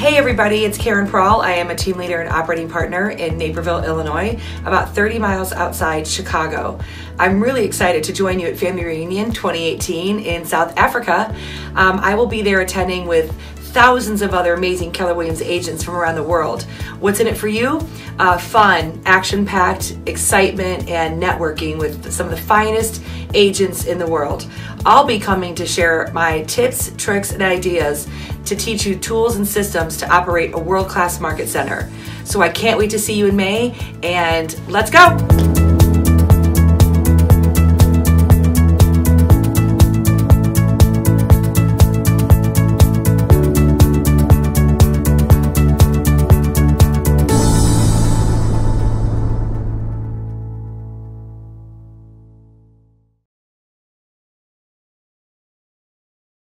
Hey everybody, it's Caryn Prall. I am a team leader and operating partner in Naperville, Illinois, about 30 miles outside Chicago. I'm really excited to join you at Family Reunion 2018 in South Africa. Um, I will be there attending with thousands of other amazing Keller Williams agents from around the world. What's in it for you? Uh, fun, action packed, excitement, and networking with some of the finest agents in the world. I'll be coming to share my tips, tricks, and ideas to teach you tools and systems to operate a world class market center. So I can't wait to see you in May, and let's go!